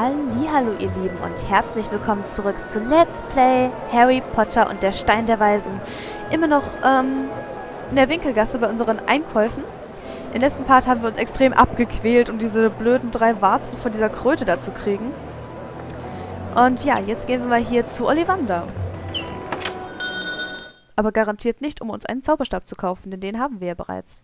Hallo ihr Lieben und herzlich willkommen zurück zu Let's Play Harry Potter und der Stein der Weisen. Immer noch ähm, in der Winkelgasse bei unseren Einkäufen. Im letzten Part haben wir uns extrem abgequält, um diese blöden drei Warzen von dieser Kröte da zu kriegen. Und ja, jetzt gehen wir mal hier zu Ollivander. Aber garantiert nicht, um uns einen Zauberstab zu kaufen, denn den haben wir ja bereits.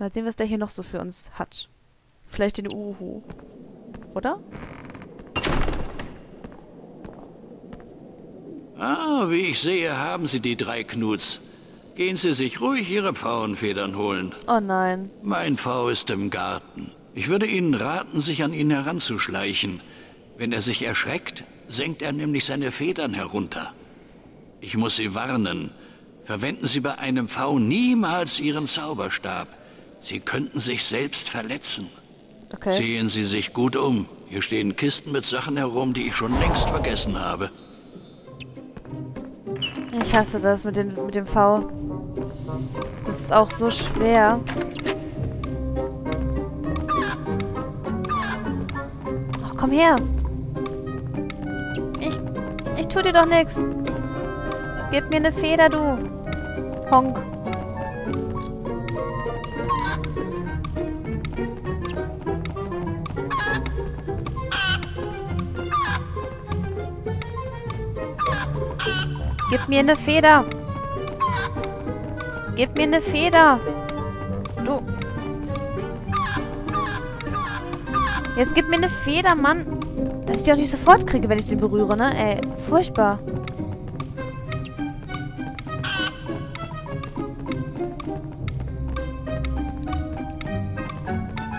Mal sehen, was der hier noch so für uns hat. Vielleicht den Uhu. Oder? Ah, wie ich sehe, haben Sie die drei Knuts. Gehen Sie sich ruhig Ihre Pfauenfedern holen. Oh nein. Mein Pfau ist im Garten. Ich würde Ihnen raten, sich an ihn heranzuschleichen. Wenn er sich erschreckt, senkt er nämlich seine Federn herunter. Ich muss Sie warnen. Verwenden Sie bei einem Pfau niemals Ihren Zauberstab. Sie könnten sich selbst verletzen. Okay. Sehen Sie sich gut um. Hier stehen Kisten mit Sachen herum, die ich schon längst vergessen habe. Ich hasse das mit, den, mit dem V. Das ist auch so schwer. Ach, komm her. Ich, ich tu dir doch nichts. Gib mir eine Feder, du. Honk. Gib mir eine Feder. Gib mir eine Feder. Du. Jetzt gib mir eine Feder, Mann. Dass ich die auch nicht sofort kriege, wenn ich den berühre, ne? Ey, furchtbar.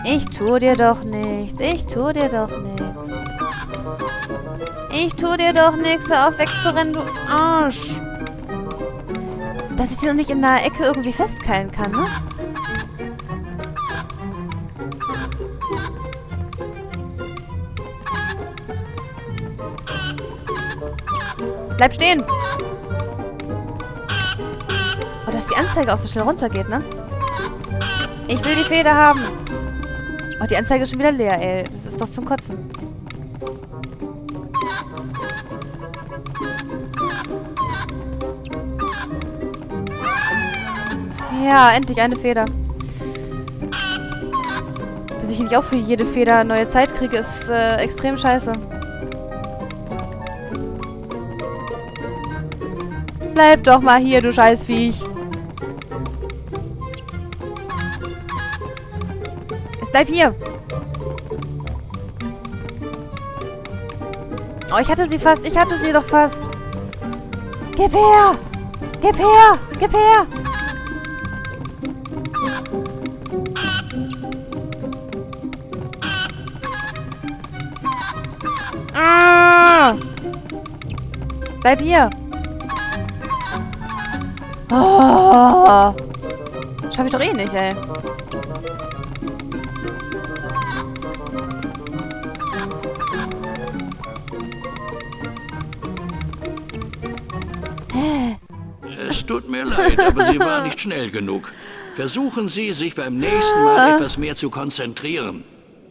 Ich tu dir doch nichts. Ich tu dir doch nichts. Ich tu dir doch nichts. Auf wegzurennen, du Arsch. Dass ich den noch nicht in der Ecke irgendwie festkeilen kann, ne? Bleib stehen! Oh, dass die Anzeige auch so schnell runtergeht, ne? Ich will die Feder haben! Oh, die Anzeige ist schon wieder leer, ey. Das ist doch zum Kotzen. Ja, endlich eine Feder. Dass ich nicht auch für jede Feder neue Zeit kriege, ist äh, extrem scheiße. Bleib doch mal hier, du Scheißviech. Jetzt bleib hier. Oh, ich hatte sie fast. Ich hatte sie doch fast. Gib her! Gib her! Gib her! Bleib hier! Oh! Schaff ich doch eh nicht, ey. Es tut mir leid, aber Sie waren nicht schnell genug. Versuchen Sie, sich beim nächsten Mal etwas mehr zu konzentrieren.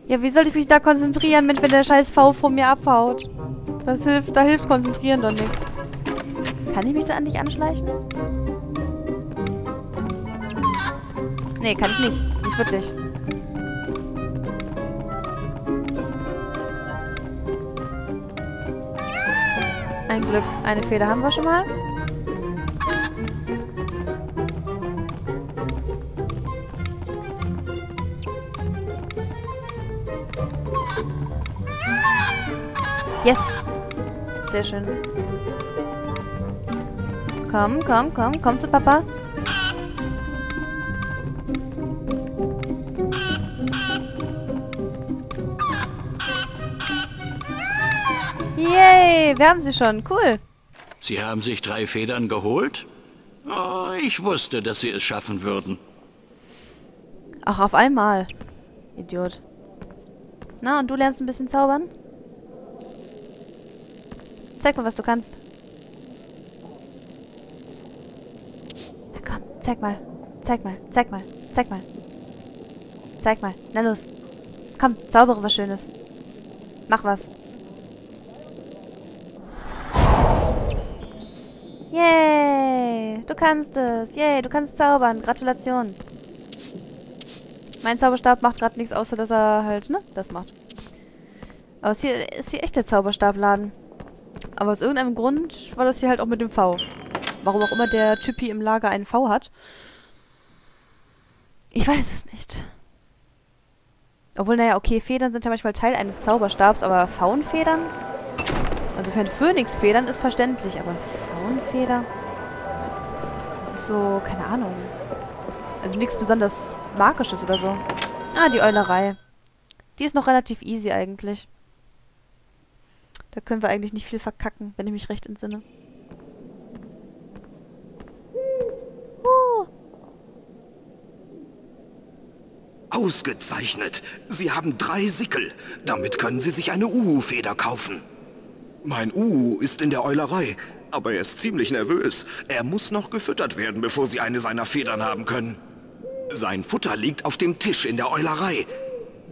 Ja, wie soll ich mich da konzentrieren, wenn der scheiß V von mir abhaut? Das hilft, da hilft konzentrieren doch nichts. Kann ich mich da an dich anschleichen? Nee, kann ich nicht. Nicht wirklich. Ein Glück. Eine Feder haben wir schon mal. Yes. Sehr schön. Komm, komm, komm, komm zu Papa. Yay, wir haben sie schon. Cool. Sie haben sich drei Federn geholt? Oh, ich wusste, dass Sie es schaffen würden. Ach, auf einmal. Idiot. Na, und du lernst ein bisschen zaubern? Zeig mal, was du kannst. Na komm, zeig mal. Zeig mal, zeig mal, zeig mal. Zeig mal. Na los. Komm, zaubere was Schönes. Mach was. Yay! Du kannst es. Yay, du kannst zaubern. Gratulation. Mein Zauberstab macht gerade nichts, außer dass er halt, ne, das macht. Aber es hier ist hier echt der Zauberstabladen. Aber aus irgendeinem Grund war das hier halt auch mit dem V. Warum auch immer der Typi im Lager einen V hat. Ich weiß es nicht. Obwohl, naja, okay, Federn sind ja manchmal Teil eines Zauberstabs, aber Faunfedern? Also für ein Phönixfedern ist verständlich, aber Faunfeder? Das ist so, keine Ahnung. Also nichts besonders Magisches oder so. Ah, die Eulerei. Die ist noch relativ easy eigentlich. Da können wir eigentlich nicht viel verkacken, wenn ich mich recht entsinne. Uh. Ausgezeichnet. Sie haben drei Sickel. Damit können Sie sich eine Uhu-Feder kaufen. Mein Uhu ist in der Eulerei, aber er ist ziemlich nervös. Er muss noch gefüttert werden, bevor Sie eine seiner Federn haben können. Sein Futter liegt auf dem Tisch in der Eulerei.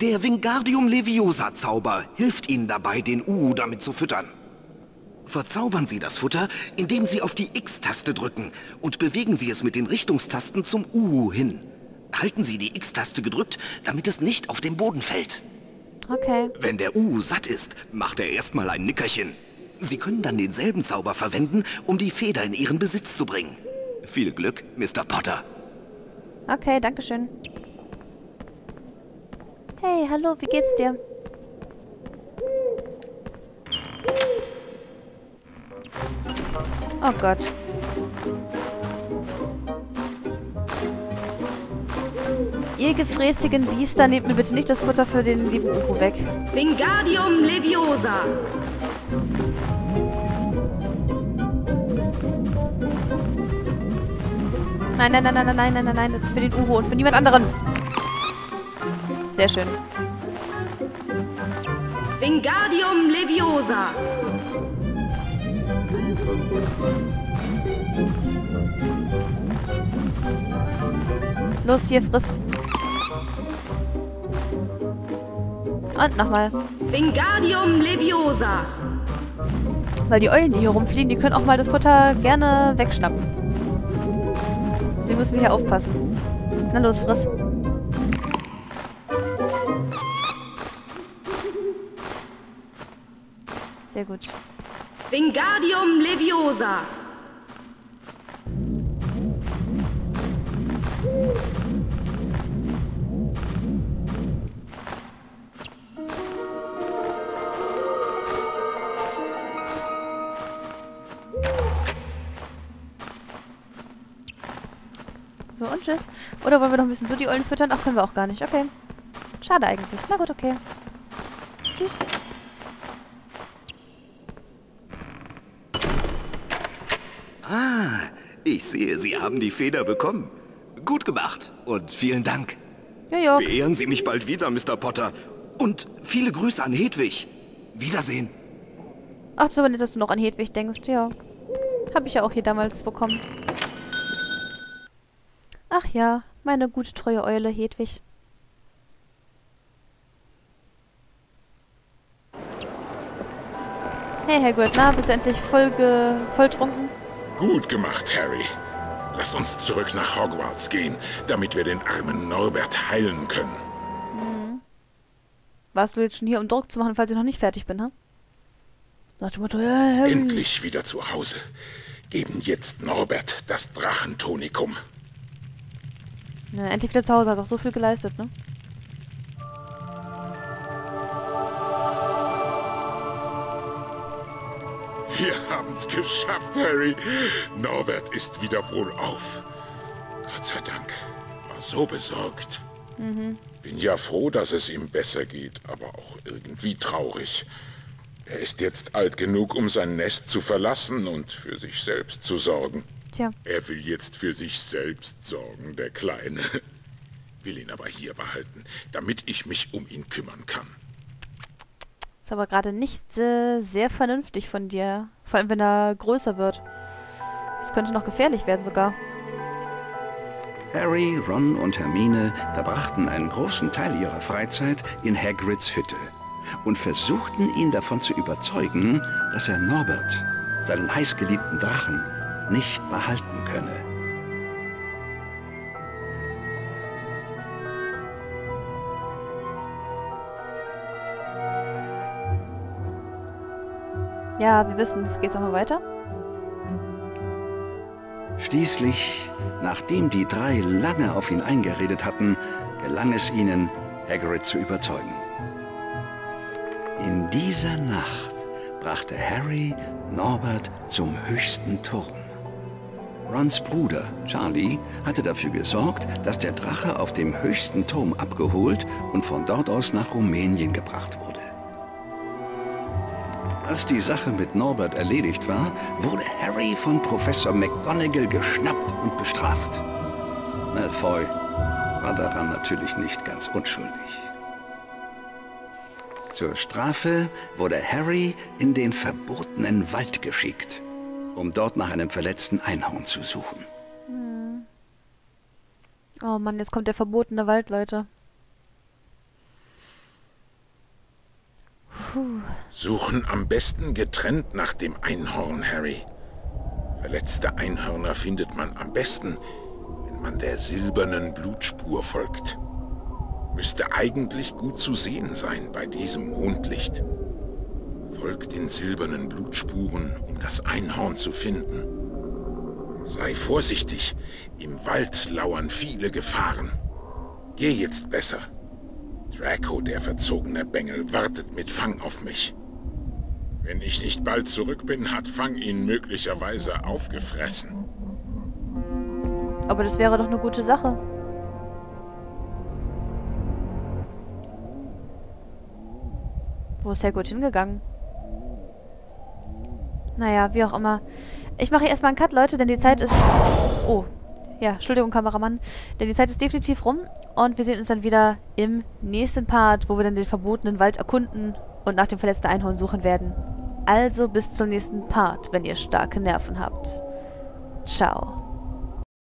Der Wingardium Leviosa Zauber hilft Ihnen dabei, den Uhu damit zu füttern. Verzaubern Sie das Futter, indem Sie auf die X-Taste drücken und bewegen Sie es mit den Richtungstasten zum Uhu hin. Halten Sie die X-Taste gedrückt, damit es nicht auf den Boden fällt. Okay. Wenn der Uhu satt ist, macht er erstmal ein Nickerchen. Sie können dann denselben Zauber verwenden, um die Feder in Ihren Besitz zu bringen. Viel Glück, Mr. Potter. Okay, danke schön. Hey, hallo, wie geht's dir? Oh Gott. Ihr gefräßigen Biester, nehmt mir bitte nicht das Futter für den lieben Uhu weg. Wingardium Leviosa! Nein, nein, nein, nein, nein, nein, nein, nein, das ist für den Uhu und für niemand anderen. Sehr schön. Wingardium Leviosa. Los, hier, friss. Und nochmal. Wingardium Leviosa. Weil die Eulen, die hier rumfliegen, die können auch mal das Futter gerne wegschnappen. Deswegen müssen wir hier aufpassen. Na los, friss. Sehr gut. Wingardium Leviosa. So, und tschüss. Oder wollen wir noch ein bisschen so die Eulen füttern? Ach, können wir auch gar nicht. Okay. Schade eigentlich. Na gut, okay. Tschüss. Ah, ich sehe, Sie haben die Feder bekommen. Gut gemacht und vielen Dank. Jojo. Beehren Sie mich bald wieder, Mr. Potter. Und viele Grüße an Hedwig. Wiedersehen. Ach, das ist aber nett, dass du noch an Hedwig denkst. Ja. Hab ich ja auch hier damals bekommen. Ach ja, meine gute, treue Eule Hedwig. Hey, Hagrid, na, bist du endlich voll, ge voll trunken? Gut gemacht, Harry. Lass uns zurück nach Hogwarts gehen, damit wir den armen Norbert heilen können. Warst du jetzt schon hier, um Druck zu machen, falls ich noch nicht fertig bin, ha? Nach dem Motto, ja, Harry. Endlich wieder zu Hause. Geben jetzt Norbert das Drachentonikum. Ja, endlich wieder zu Hause, hast auch so viel geleistet, ne? Wir haben's geschafft, Harry. Norbert ist wieder wohlauf. Gott sei Dank. War so besorgt. Bin ja froh, dass es ihm besser geht, aber auch irgendwie traurig. Er ist jetzt alt genug, um sein Nest zu verlassen und für sich selbst zu sorgen. Tja, Er will jetzt für sich selbst sorgen, der Kleine. Will ihn aber hier behalten, damit ich mich um ihn kümmern kann. Ist aber gerade nicht äh, sehr vernünftig von dir. Vor allem, wenn er größer wird. Das könnte noch gefährlich werden sogar. Harry, Ron und Hermine verbrachten einen großen Teil ihrer Freizeit in Hagrids Hütte. und versuchten ihn davon zu überzeugen, dass er Norbert, seinen heißgeliebten Drachen, nicht behalten könne. Ja, wir wissen, es geht nochmal weiter. Schließlich, nachdem die drei lange auf ihn eingeredet hatten, gelang es ihnen, Hagrid zu überzeugen. In dieser Nacht brachte Harry Norbert zum höchsten Turm. Rons Bruder, Charlie, hatte dafür gesorgt, dass der Drache auf dem höchsten Turm abgeholt und von dort aus nach Rumänien gebracht wurde. Als die Sache mit Norbert erledigt war, wurde Harry von Professor McGonagall geschnappt und bestraft. Malfoy war daran natürlich nicht ganz unschuldig. Zur Strafe wurde Harry in den verbotenen Wald geschickt, um dort nach einem verletzten Einhorn zu suchen. Oh Mann, jetzt kommt der verbotene Wald, Leute. Suchen am besten getrennt nach dem Einhorn, Harry. Verletzte Einhörner findet man am besten, wenn man der silbernen Blutspur folgt. Müsste eigentlich gut zu sehen sein bei diesem Mondlicht. Folgt den silbernen Blutspuren, um das Einhorn zu finden. Sei vorsichtig, im Wald lauern viele Gefahren. Geh jetzt besser. Draco, der verzogene Bengel, wartet mit Fang auf mich. Wenn ich nicht bald zurück bin, hat Fang ihn möglicherweise aufgefressen. Aber das wäre doch eine gute Sache. Wo ist Hagrid hingegangen? Naja, wie auch immer. Ich mache hier erstmal einen Cut, Leute, denn die Zeit ist... Oh, ja, Entschuldigung, Kameramann. Denn die Zeit ist definitiv rum. Und wir sehen uns dann wieder im nächsten Part, wo wir dann den verbotenen Wald erkunden und nach dem verletzten Einhorn suchen werden. Also bis zum nächsten Part, wenn ihr starke Nerven habt. Ciao.